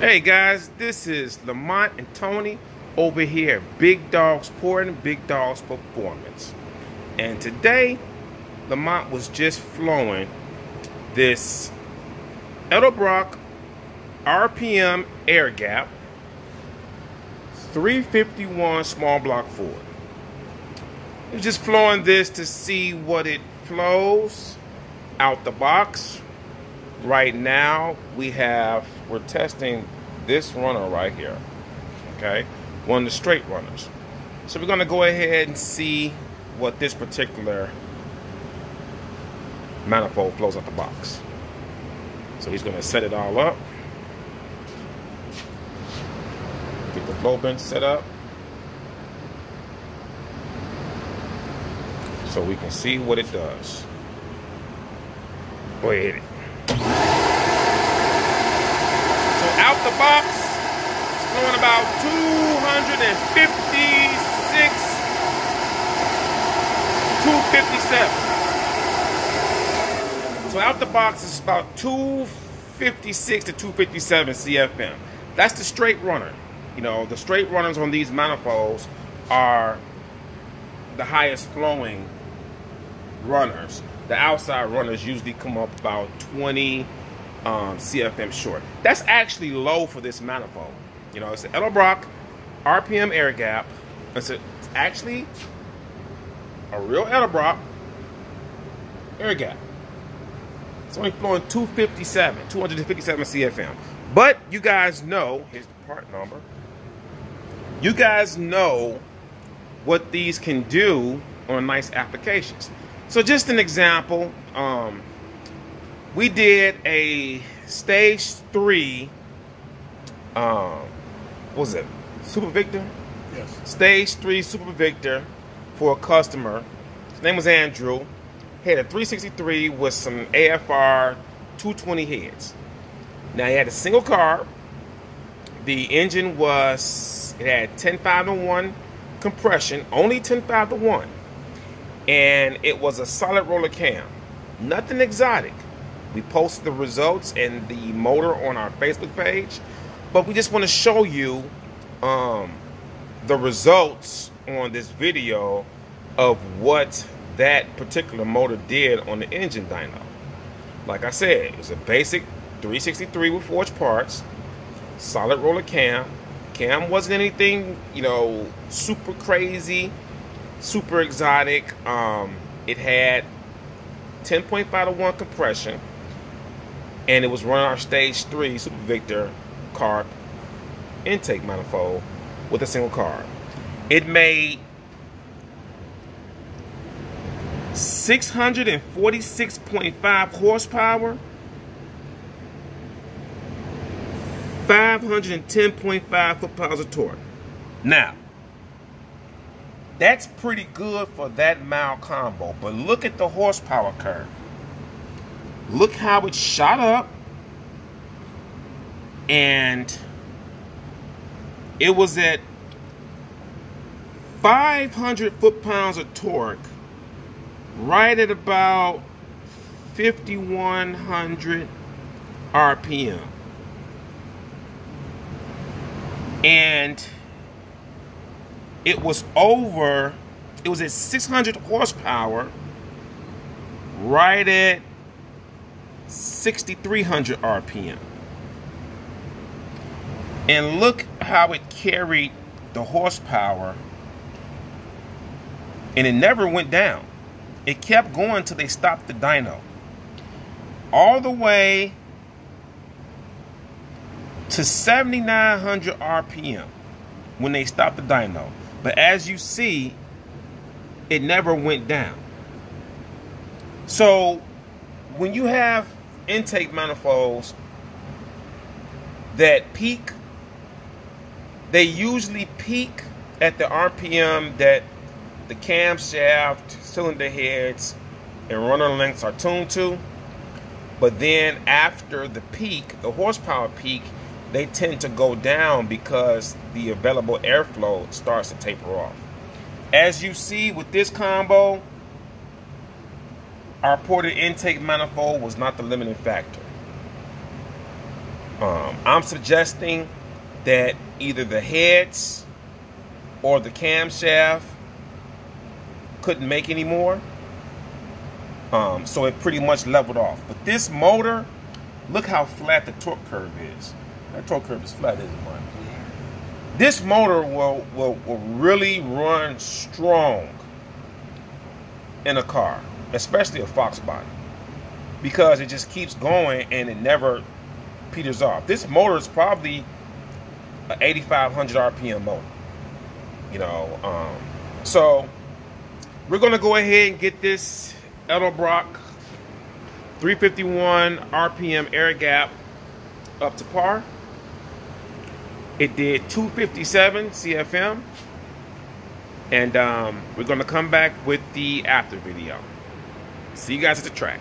Hey guys, this is Lamont and Tony over here Big Dogs Porting, Big Dogs Performance. And today, Lamont was just flowing this Edelbrock RPM air gap 351 small block Ford. I'm just flowing this to see what it flows out the box. Right now, we have, we're testing this runner right here. Okay, one of the straight runners. So we're gonna go ahead and see what this particular manifold flows out the box. So he's gonna set it all up. Get the flow bench set up. So we can see what it does. Go ahead. So out the box, it's flowing about 256, 257. So out the box is about 256 to 257 CFM. That's the straight runner. You know, the straight runners on these manifolds are the highest flowing runners. The outside runners usually come up about 20 um, CFM short. That's actually low for this manifold. You know, it's an Edelbrock RPM air gap. It's, a, it's actually a real Edelbrock air gap. It's only flowing 257, 257 CFM. But you guys know, here's the part number. You guys know what these can do on nice applications. So just an example, um, we did a stage three, um, what was it, Super Victor? Yes. Stage three Super Victor for a customer. His name was Andrew. He had a 363 with some AFR 220 heads. Now he had a single carb. The engine was, it had 10.5 to 1 compression, only 10.5 to 1 and it was a solid roller cam. Nothing exotic. We posted the results and the motor on our Facebook page, but we just want to show you um, the results on this video of what that particular motor did on the engine dyno. Like I said, it was a basic 363 with forged parts, solid roller cam. Cam wasn't anything, you know, super crazy super exotic. Um, it had 10.5 to 1 compression, and it was running our stage 3 Super Victor carb intake manifold with a single carb. It made 646.5 horsepower, 510.5 foot-pounds of torque. Now, that's pretty good for that mile combo. But look at the horsepower curve. Look how it shot up. And it was at 500 foot-pounds of torque right at about 5100 RPM. And it was over, it was at 600 horsepower, right at 6,300 RPM. And look how it carried the horsepower, and it never went down. It kept going till they stopped the dyno. All the way to 7,900 RPM when they stopped the dyno. But as you see, it never went down. So when you have intake manifolds that peak, they usually peak at the RPM that the camshaft, cylinder heads, and runner lengths are tuned to. But then after the peak, the horsepower peak, they tend to go down because the available airflow starts to taper off. As you see with this combo, our ported intake manifold was not the limiting factor. Um, I'm suggesting that either the heads or the camshaft couldn't make anymore. Um, so it pretty much leveled off. But this motor, look how flat the torque curve is. That torque curve is flat, isn't it, This motor will, will, will really run strong in a car, especially a Fox body, because it just keeps going and it never peters off. This motor is probably an 8,500 RPM motor. You know, um, so we're gonna go ahead and get this Edelbrock 351 RPM air gap up to par. It did 257 CFM. And um, we're going to come back with the after video. See you guys at the track.